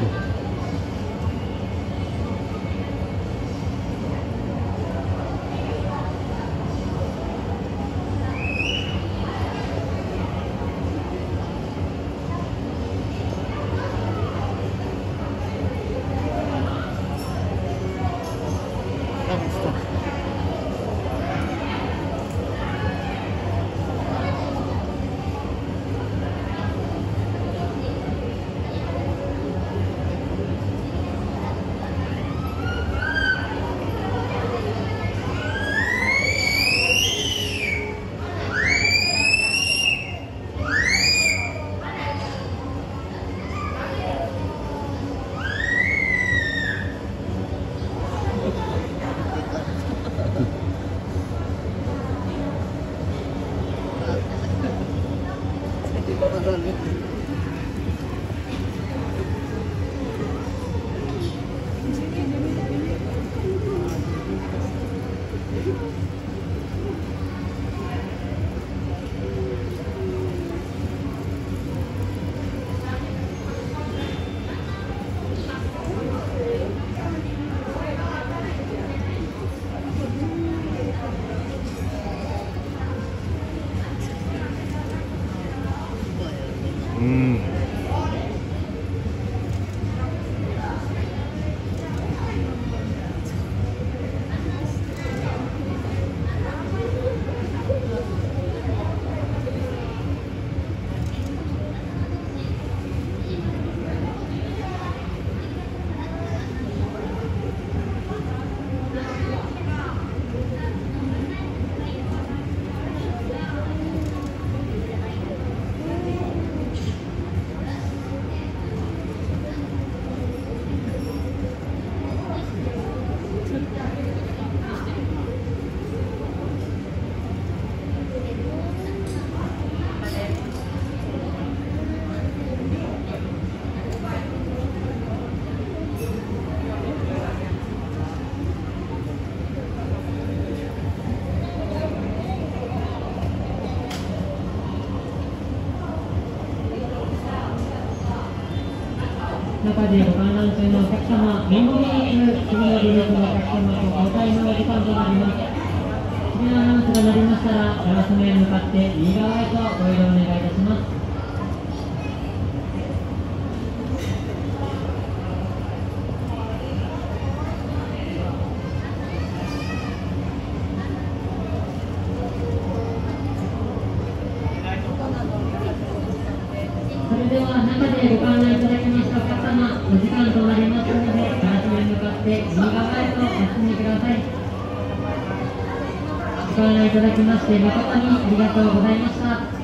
う ধন্যবাদ 中でご観覧中のお客様、メンボリング、次のグループのお客様と交代のお時間となります。次のアナウンスが鳴りましたら、ガラス面に向かって右側へとご移動お願いいたします。れでは中でご観覧いただきましたお客様、お時間となりますので、ガラスに向かって右側へとお進みください。ご観覧いただきまして誠にありがとうございました。